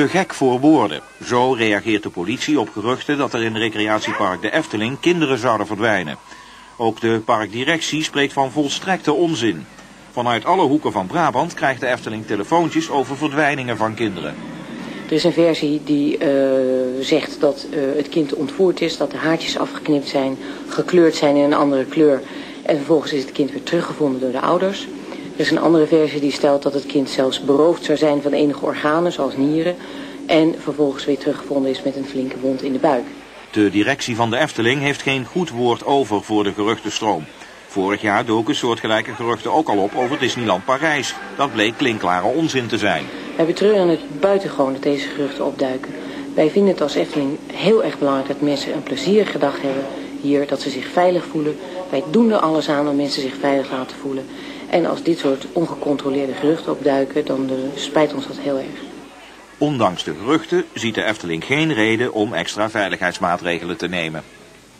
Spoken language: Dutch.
Te gek voor woorden. Zo reageert de politie op geruchten dat er in recreatiepark de Efteling kinderen zouden verdwijnen. Ook de parkdirectie spreekt van volstrekte onzin. Vanuit alle hoeken van Brabant krijgt de Efteling telefoontjes over verdwijningen van kinderen. Er is een versie die uh, zegt dat uh, het kind ontvoerd is, dat de haartjes afgeknipt zijn, gekleurd zijn in een andere kleur. En vervolgens is het kind weer teruggevonden door de ouders. Er is een andere versie die stelt dat het kind zelfs beroofd zou zijn van enige organen, zoals nieren. En vervolgens weer teruggevonden is met een flinke wond in de buik. De directie van de Efteling heeft geen goed woord over voor de geruchtenstroom. Vorig jaar doken soortgelijke geruchten ook al op over Disneyland Parijs. Dat bleek klinkklare onzin te zijn. Wij betreuren het buitengewoon dat deze geruchten opduiken. Wij vinden het als Efteling heel erg belangrijk dat mensen een plezierige dag hebben hier. Dat ze zich veilig voelen. Wij doen er alles aan om mensen zich veilig laten voelen. En als dit soort ongecontroleerde geruchten opduiken, dan uh, spijt ons dat heel erg. Ondanks de geruchten ziet de Efteling geen reden om extra veiligheidsmaatregelen te nemen.